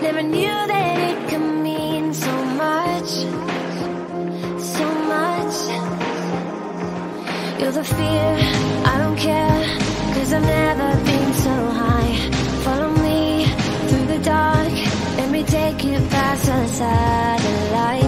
Never knew that it could mean so much, so much. You're the fear, I don't care, cause I've never been so high. Follow me through the dark, and we take you past the satellite.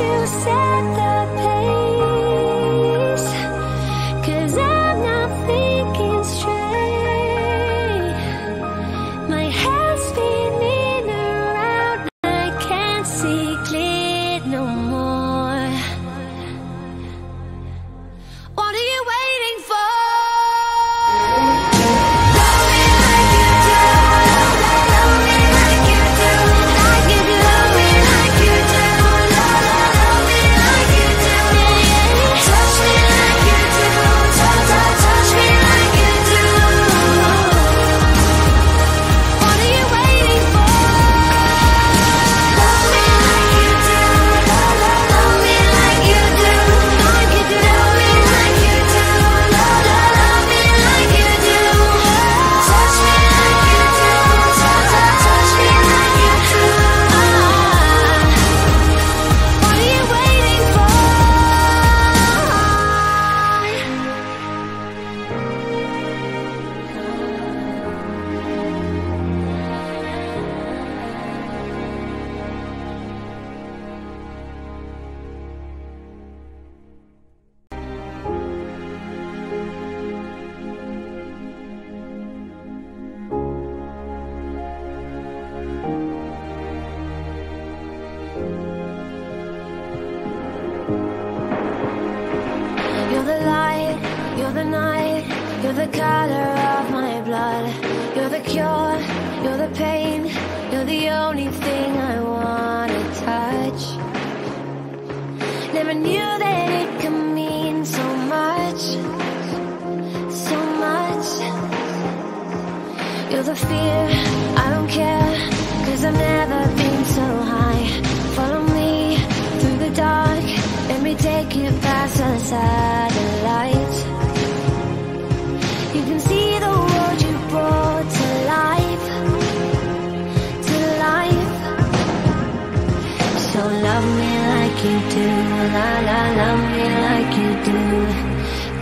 you set the pace.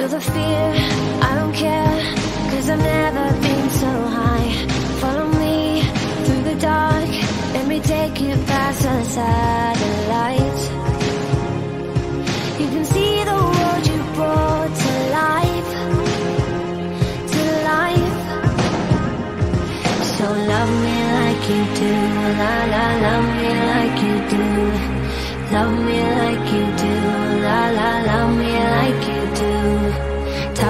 Feel the fear, I don't care, cause I've never been so high. Follow me through the dark, let me take you past the satellites. You can see the world you brought to life, to life. So love me like you do, la la, love me like you do, love me like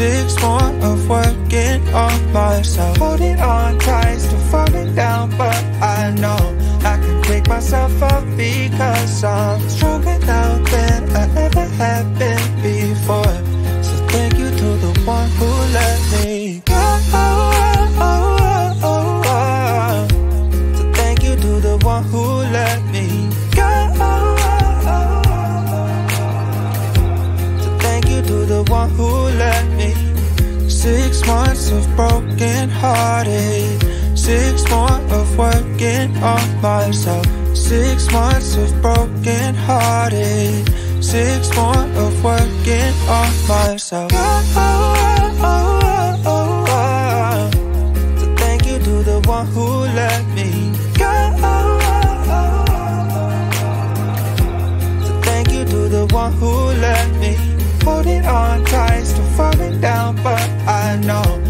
Six more of working on myself. Holding on tight, still falling down, but I know I can pick myself up because I'm stronger now than I ever have been before. Broken hearted. Six more of working on myself. Six months of broken hearted. Six more of working on myself. Oh, oh, oh, oh, oh. So thank you to the one who let me go. So thank you to the one who let me holding on tight, still falling down, but I know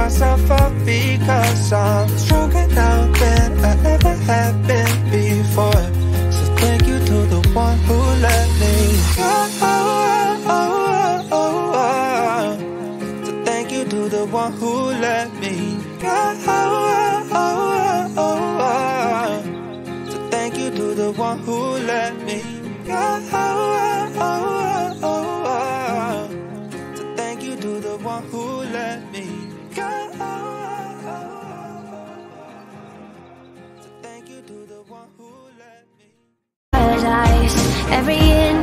myself up because I'm stronger now than I ever have been before. So thank you to the one who let me go. So thank you to the one who let me go. So thank you to the one who let me go. So thank you to the one who Every inch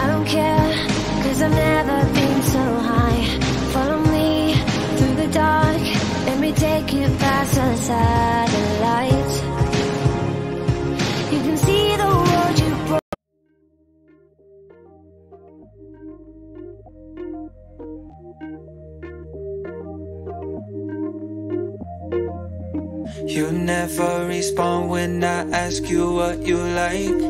I don't I've never been so high. Follow me through the dark, take you past the. You can see the world you. You never respond when I ask you what you like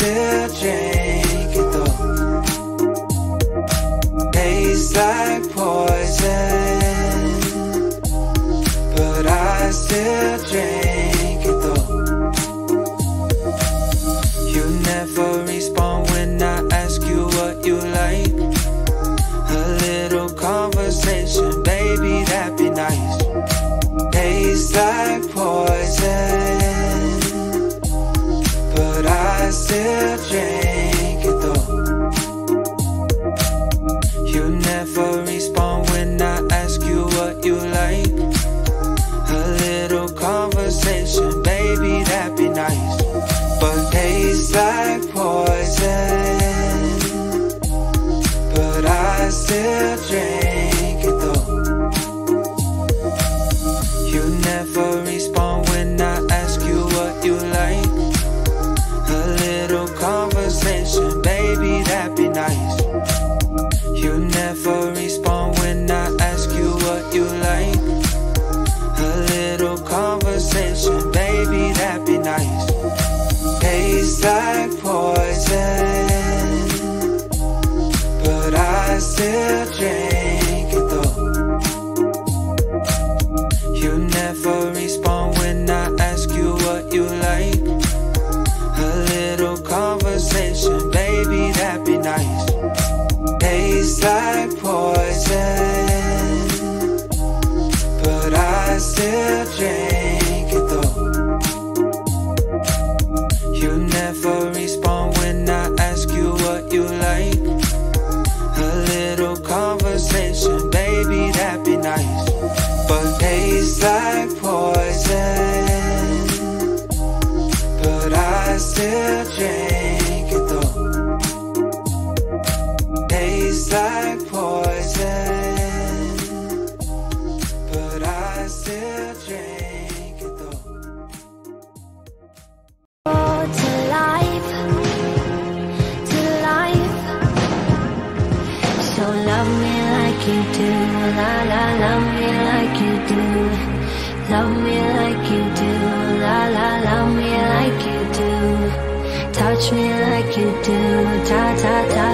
Still drink it though Tastes like poison But I still drink it though. You never respond when I ask you what you like. A little conversation, baby, that'd be nice. Tastes like poison. Yeah.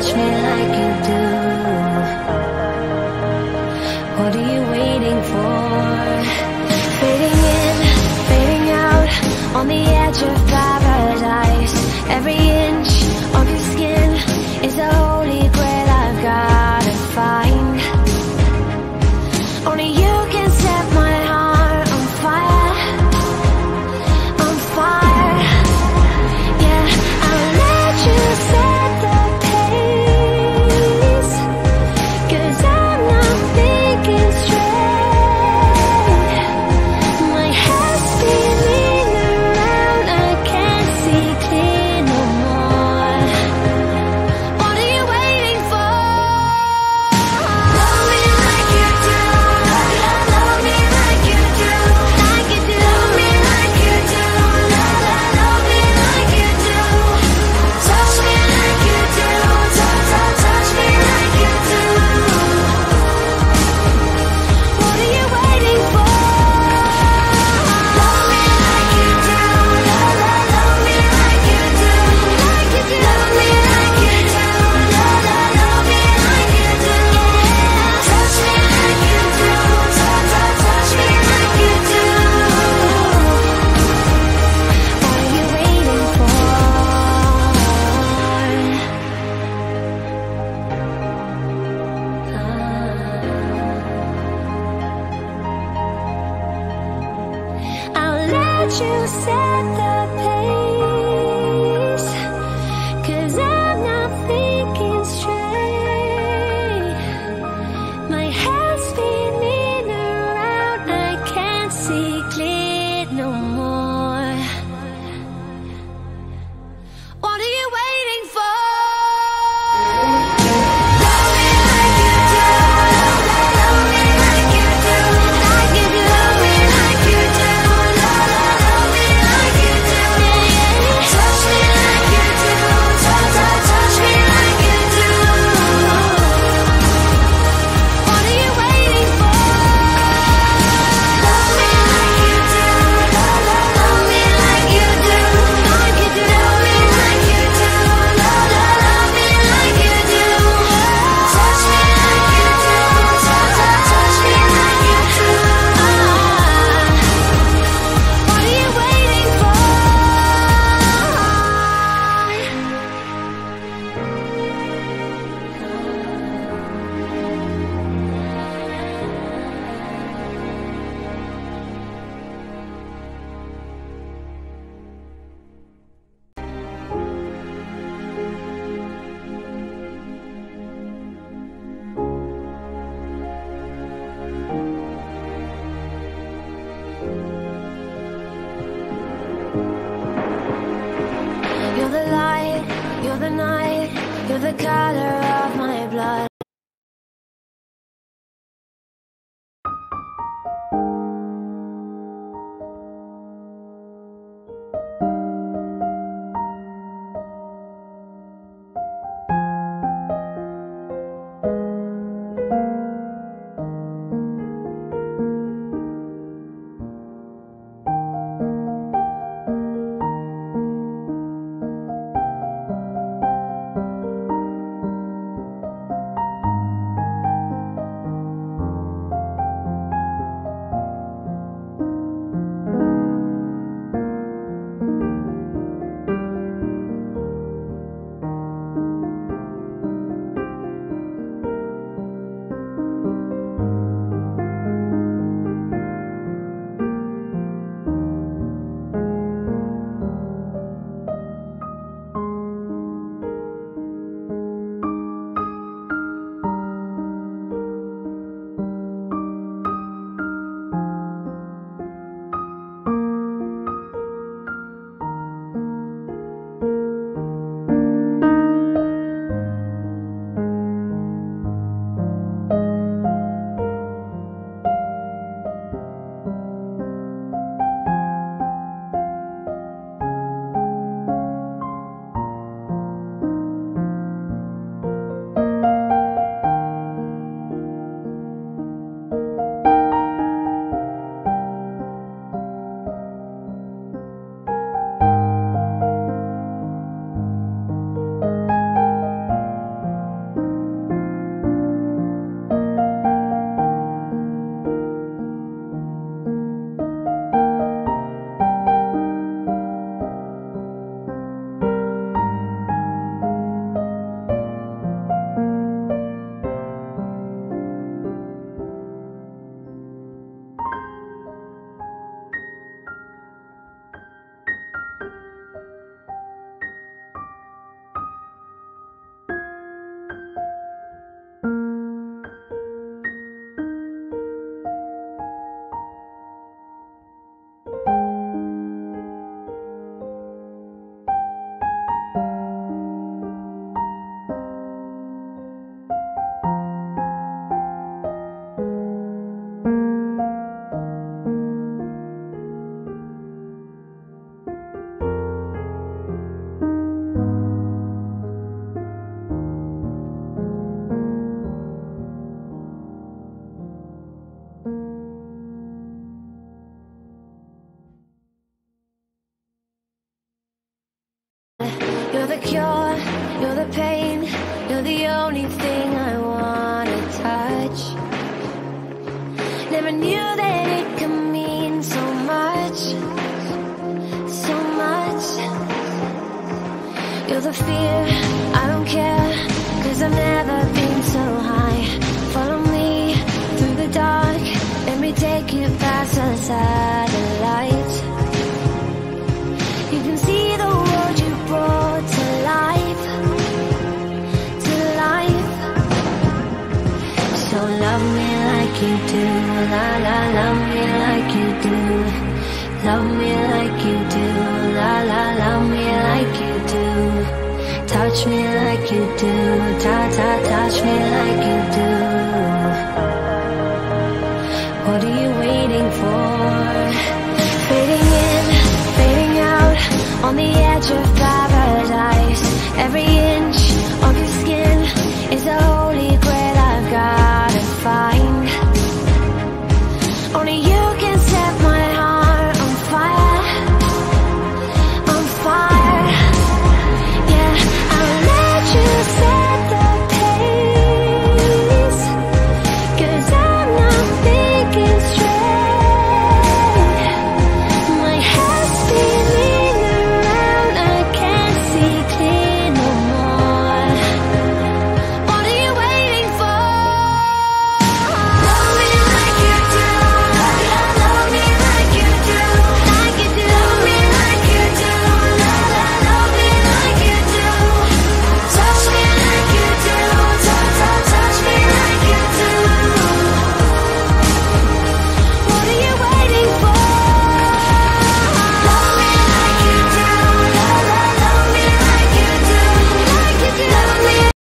touch me like you